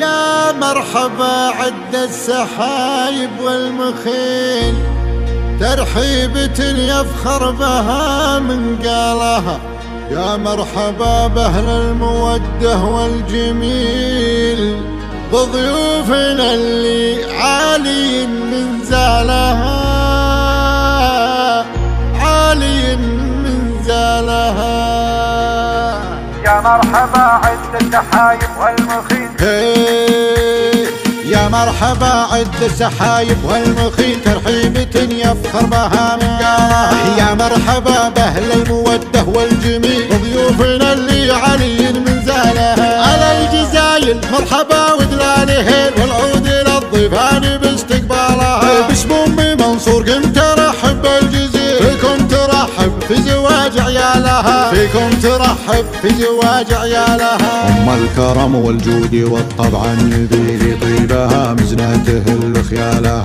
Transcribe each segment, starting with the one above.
يا مرحبا عد السحايب والمخيل ترحيبة يفخر بها من قالها. يا مرحبا بأهل المودة والجميل بضيوفنا اللي عالي من زالها. مرحبا عد التحايب والمخيل يا مرحبا عد السحايب والمخيل ترحيبة يفخر بها من قالها يا مرحبا بأهل المودة والجميل. وضيوفنا اللي علي من زالها على الجزايل مرحبا ودلالهن. والعود للضيفان باستقبالها باسم أمي منصور قمت فيكم ترحب في زواج عيالها. أم الكرم والجود والطبع النبيل طيبها مزنته الخيالها.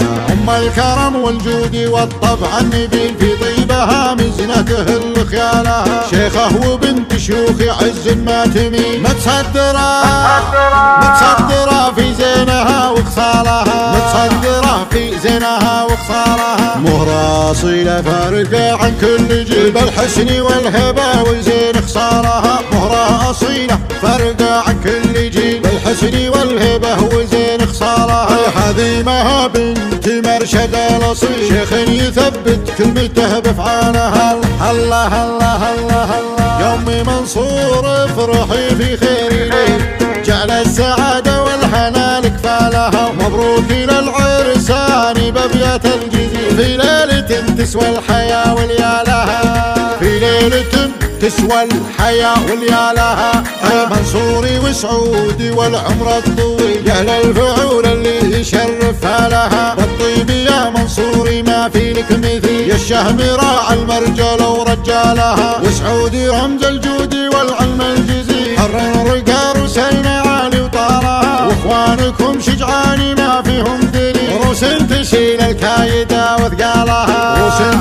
ام الكرم والجود والطبع النبيل في طيبها مزنته الخيالها شيخه وبنت شيوخ عز ما تميل متصدرة. متصدرة في زينها وخصالها متصدرة في زينها وخصالها مهرة أصيلة فارقة عن كل جيل الحسن والهبة وزين خصالها مهرة أصيلة فارقة عن كل جيل الحسن والهبة وزين خصالها حذيمها بنت مرشد الأصيل. شيخ يثبت كلمته بفعالها الله الله الله الله يومي منصور افرحي في خير جعل السعادة والهنا لكفالها مبروك للعرسان في ليلة تسوى الحياة واليالها في ليلة تسوى الحياة واليالها منصوري وسعودي والعمر الطويل. يا للفعول اللي يشرفها لها. والطيب يا منصوري ما في لك مثيل. يا الشهم راعى المرجل ورجالها. وسعودي رمز الجود والعلم الجزيل. حر رقار وسلنا عالي وطارها. واخوانكم شجعاني ما فيهم دليل. روس تشيل الكايدة وثقالها.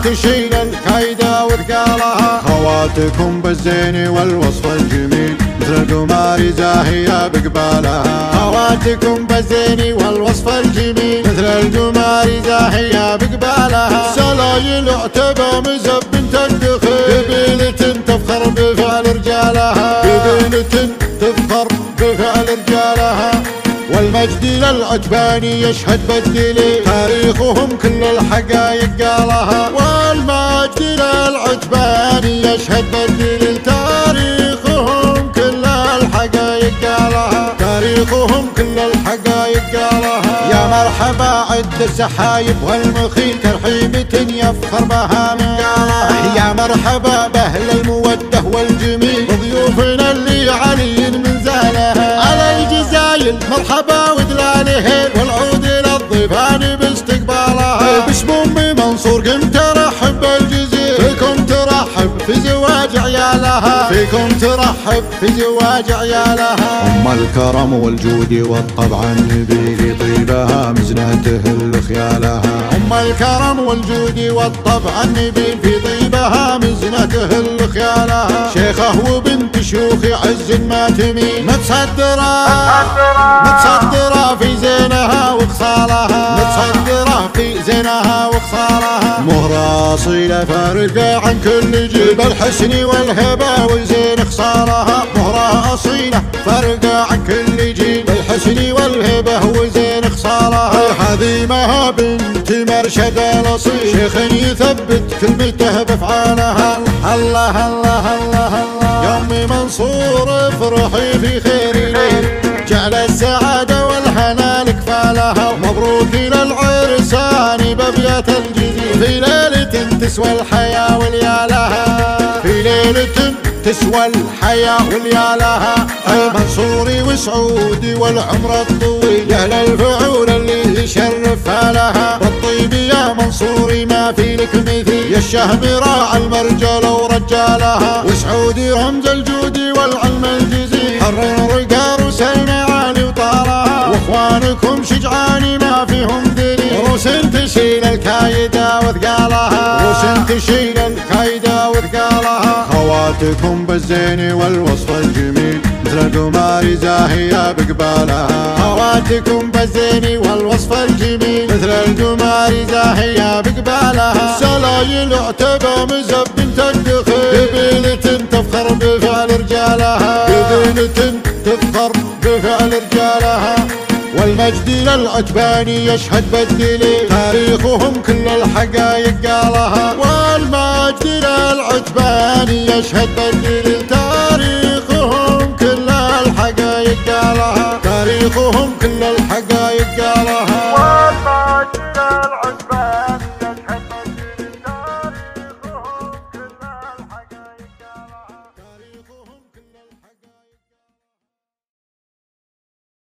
تشيل الكايدة وثقالها خواتكم بالزين والوصف الجميل مثل القمار زاهية بقبالها. خواتكم بالزين والوصف الجميل مثل القمار زاهية بقبالها. سلايل اعتبى مزب تدخل قبيلة تفخر بفعل رجالها. قبيلة والمجد للعجباني يشهد بالدليل تاريخهم كل الحقايق قالها. والمجد للعجباني يشهد بالدليل تاريخهم كل الحقايق قالها. تاريخهم كل الحقايق قالها. يا مرحبا عد السحايب والمخيل ترحيبة يفخر بها من قالها. يا مرحبا بأهل المودة والجميل. وضيوفنا زواج عيالها. فيكم ترحب في زواج عيالها. أم الكرم والجود والطبع النبيل طيبها مزنته الخيالها أم الكرم والجود والطبع النبيل في طيبها مزنته الخيالها شيخه وبنت شيوخ عز ما تميل متصدره متصدره في زينها وخصالها. متصدره في زينها وخصالها مهرة أصيلة فارقة عن كل جيل الحسن والهبة وزين خصالها مهرة أصيلة فارقة عن كل جيل الحسن والهبة وزين خصالها حذيمها بنت مرشد الأصيل. شيخ يثبت كلمته بفعالها الله الله الله الله يومي منصور افرحي في خير في ليلة تسوى الحياة واليالها في ليلة تسوى الحياة واليالها منصوري وسعودي والعمر الطويل. يا للفعول اللي يشرفها لها. والطيب يا منصوري ما في لك مثيل. يا الشهم راعى المرجل ورجالها. وسعودي رمز الجود والعلم الجزيل حر رقار وسلنا عالي وطارها. وإخوانكم شجعاني ما فيهم روس تشيل الكايدة وثقالها روس تشيل الكايدة وثقالها خواتكم بالزين والوصف الجميل مثل القمار زاهية بقبالها خواتكم بالزين والوصف الجميل مثل القمار زاهية بقبالها سلايل اعتبى مزب تدخل قبيلة تفخر بفعل رجالها قبيلة تفخر بفعل رجالها والمجد للعتباني يشهد بالدليل تاريخهم كل الحقايق قالها. والمجد للعتباني يشهد بالدليل